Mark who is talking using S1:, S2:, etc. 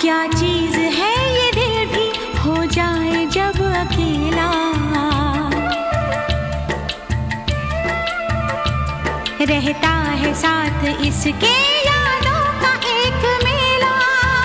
S1: क्या चीज़ है ये दिल भी हो जाए जब अकेला? रहता है साथ इसके या